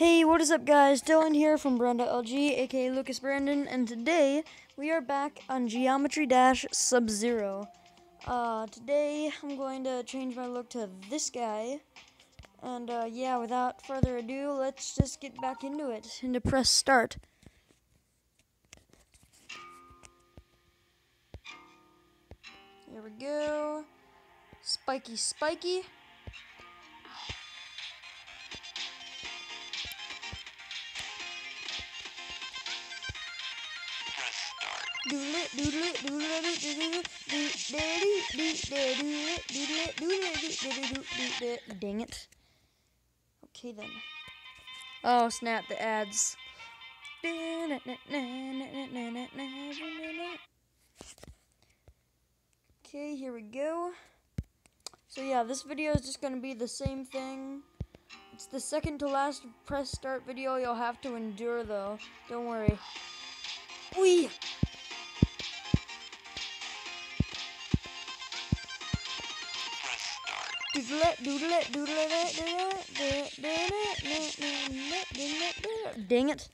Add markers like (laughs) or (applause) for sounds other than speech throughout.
Hey, what is up, guys? Dylan here from Brenda LG, aka Lukas Brandon, and today we are back on Geometry Dash Subzero. Uh, today I'm going to change my look to this guy, and uh, yeah, without further ado, let's just get back into it and to press start. Here we go. Spiky, spiky. Dang it. Okay then. Oh snap, the ads. Okay, here we go. So yeah, this video is just gonna be the same thing. It's the second to last press start video you'll have to endure though. Don't worry. Doodle it, doodle it, doodle it, doodle it, doodle it, Dang it.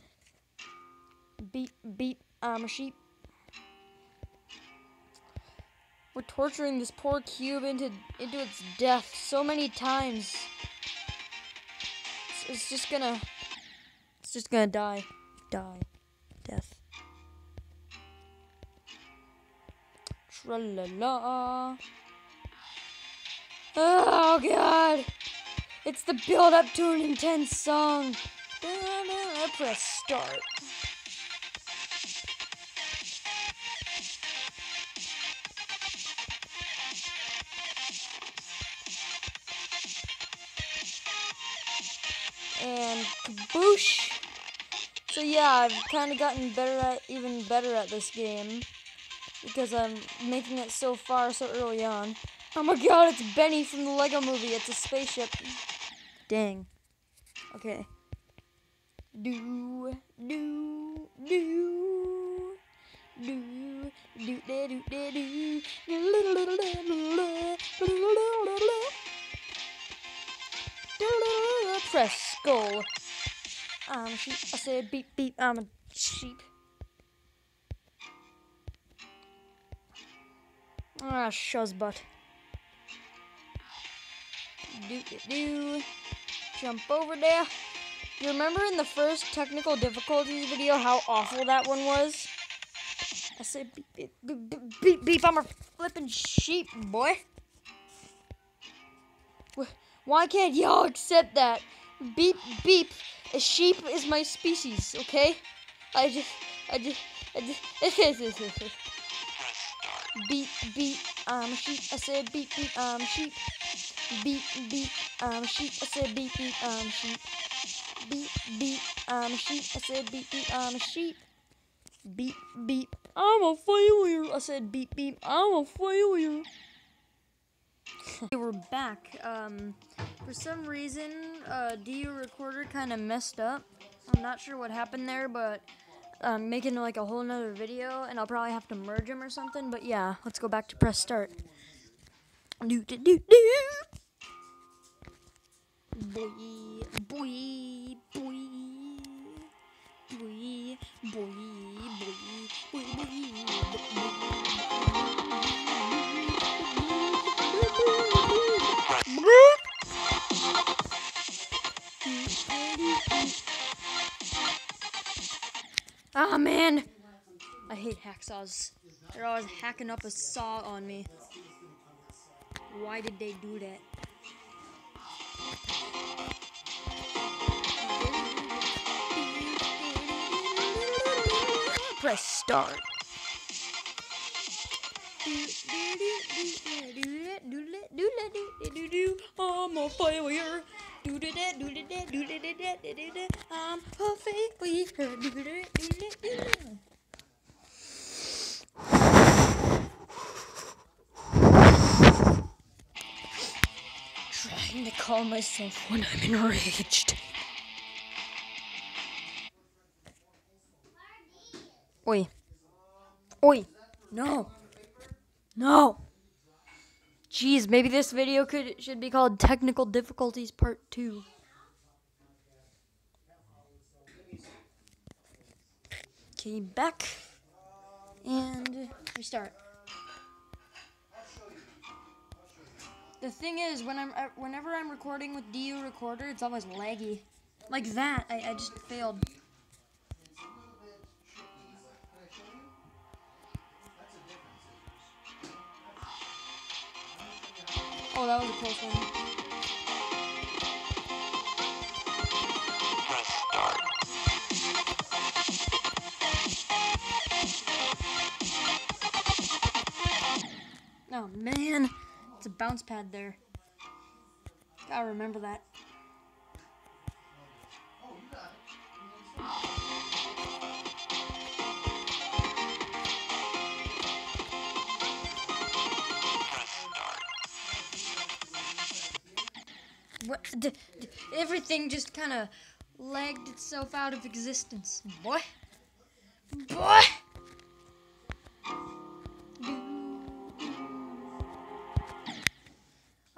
Beep, beep, I'm a sheep. We're torturing this poor cube into into its death so many times. It's, it's just gonna it's just gonna die. Die. Death. Tra-la-la. Oh god! It's the build up to an intense song. I press start. And kaboosh! So yeah, I've kind of gotten better at, even better at this game. Because I'm making it so far so early on. Oh my god, it's Benny from the Lego movie. It's a spaceship. Dang. Okay. Do, do, do, do, do, do, do, do, Press skull. I'm a sheep. I said beep beep. I'm a sheep. Ah, butt do do do. Jump over there. You remember in the first technical difficulties video how awful that one was? I said beep beep beep beep, beep. I'm a flipping sheep, boy. Why can't y'all accept that? Beep beep. A sheep is my species, okay? I just, I just, I just. (laughs) beep beep. I'm a sheep. I said beep beep. I'm a sheep. Beep, beep, a sheep. I said beep, beep, a sheep. Beep, beep, a sheep. I said beep, beep, a sheep. Beep, beep, I'm a failure. I said beep, beep, I'm a failure. We're back. Um, for some reason, uh, DU Recorder kind of messed up. I'm not sure what happened there, but I'm making like a whole nother video, and I'll probably have to merge them or something. But yeah, let's go back to press start. Do do do do. Boy, boy, boy, boy, boy, boy, boy, Ah oh, man, I hate hacksaws. They're always hacking up a saw on me. Why did they do that? Press start. I'm a failure. I'm a failure. Trying to calm myself when I'm enraged. Oi. Oi. No. No. Jeez, maybe this video could should be called Technical Difficulties Part 2. Okay, back. And restart. The thing is, when I'm, uh, whenever I'm recording with DU Recorder, it's always laggy. Like that, I, I just failed. Oh, that was a close one. Press start. Oh man, it's a bounce pad there. Gotta remember that. Everything just kind of lagged itself out of existence. Boy. Boy.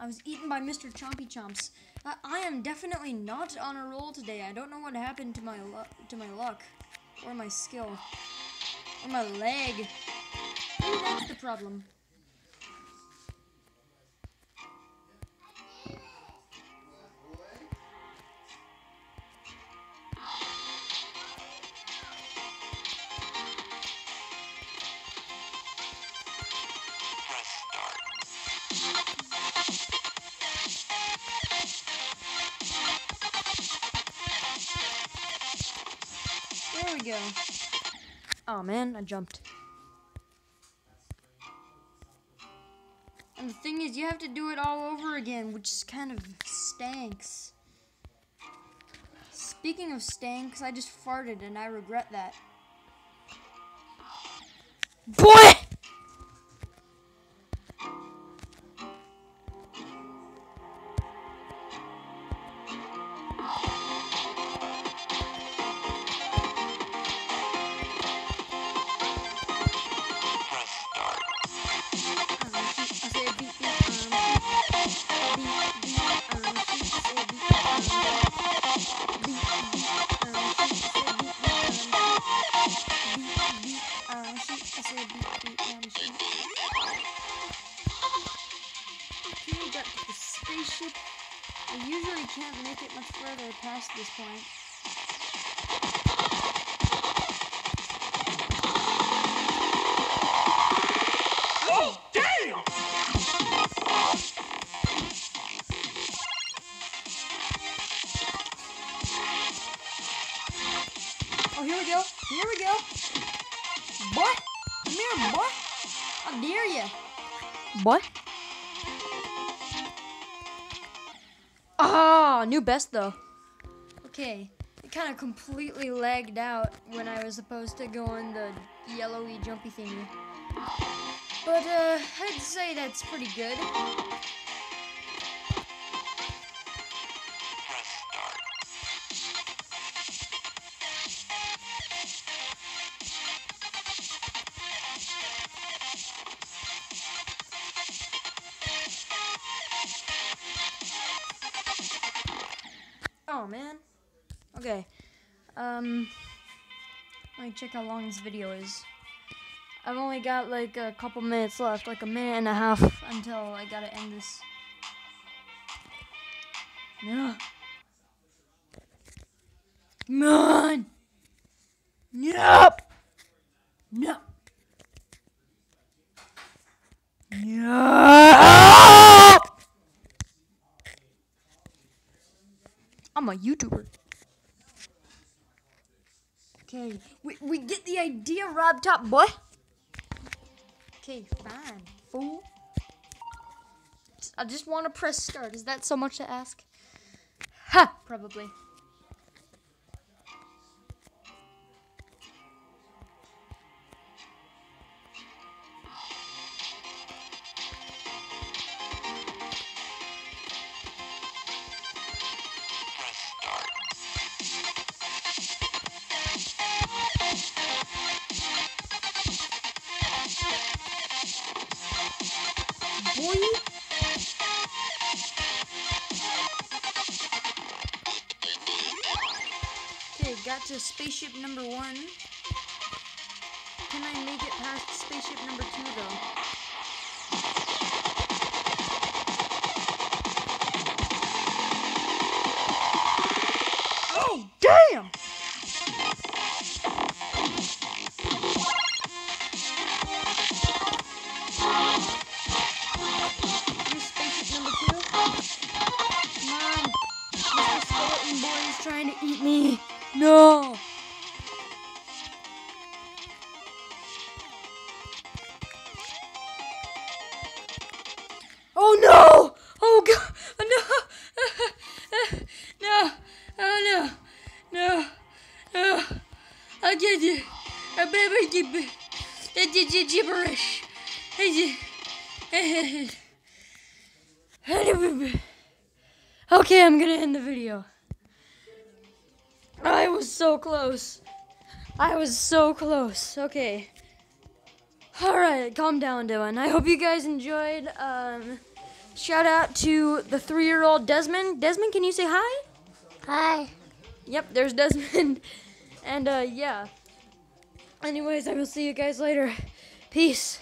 I was eaten by Mr. Chompy Chomps. I, I am definitely not on a roll today. I don't know what happened to my to my luck, or my skill, or my leg. Maybe that's the problem. There we go. Oh man, I jumped. And the thing is, you have to do it all over again, which is kind of stanks. Speaking of stanks, I just farted and I regret that. Boy! Point. Oh, damn! Oh, here we go. Here we go. Boy, come here, boy. How dare you? Boy. Ah, new best though. Okay, it kind of completely lagged out when I was supposed to go on the yellowy jumpy thingy. But uh, I'd say that's pretty good. Okay. Um. Let me check how long this video is. I've only got like a couple minutes left, like a minute and a half until I gotta end this. No. On. Nope. No. No. I'm a YouTuber. Okay, we, we get the idea, RobTop boy. Okay, fine, fool. I just want to press start. Is that so much to ask? Ha! Probably. got to spaceship number one. Can I make it past spaceship number two, though? God! No! (laughs) No! Oh no! No! No! I did it! I baby did it! did gibberish! I did. (laughs) Okay, I'm gonna end the video. I was so close. I was so close. Okay. Alright, calm down, Dylan. I hope you guys enjoyed. Um, shout out to the three year old Desmond. Desmond, can you say hi? Hi. Yep, there's Desmond. (laughs) And uh, yeah. Anyways, I will see you guys later. Peace.